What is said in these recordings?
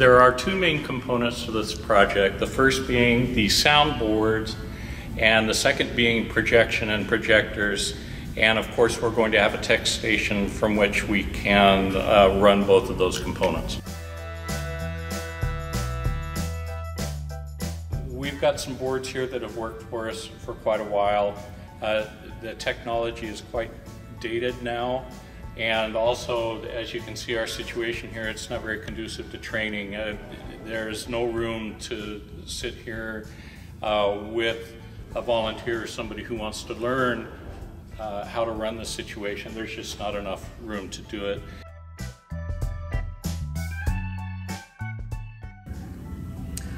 There are two main components to this project. The first being the soundboards, and the second being projection and projectors. And of course, we're going to have a tech station from which we can uh, run both of those components. We've got some boards here that have worked for us for quite a while. Uh, the technology is quite dated now. And also, as you can see our situation here, it's not very conducive to training. Uh, there's no room to sit here uh, with a volunteer or somebody who wants to learn uh, how to run the situation. There's just not enough room to do it.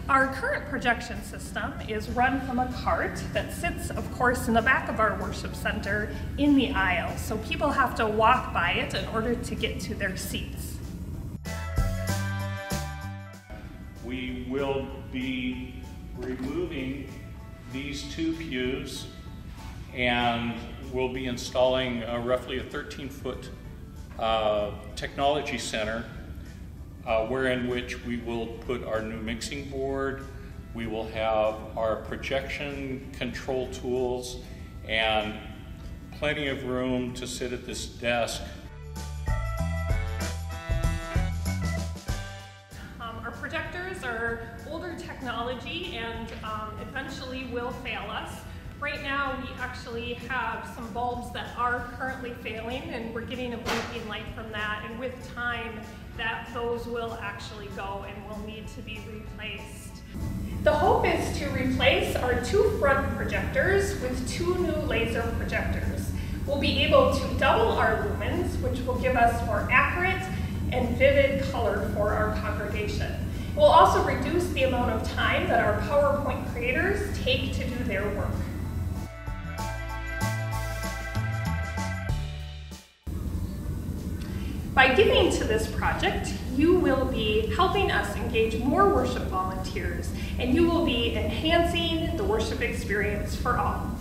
Our current projection system is run from a cart that sits, of course, in the back of our worship center in the aisle. So people have to walk by it in order to get to their seats. We will be removing these two pews and we'll be installing uh, roughly a 13 foot uh, technology center uh, wherein which we will put our new mixing board, we will have our projection control tools, and plenty of room to sit at this desk. Um, our projectors are older technology and um, eventually will fail us. Right now, we actually have some bulbs that are currently failing, and we're getting a blinking light from that. And with time, that those will actually go and will need to be replaced. The hope is to replace our two front projectors with two new laser projectors. We'll be able to double our lumens, which will give us more accurate and vivid color for our congregation. We'll also reduce the amount of time that our PowerPoint creators take to do their work. By giving to this project, you will be helping us engage more worship volunteers and you will be enhancing the worship experience for all.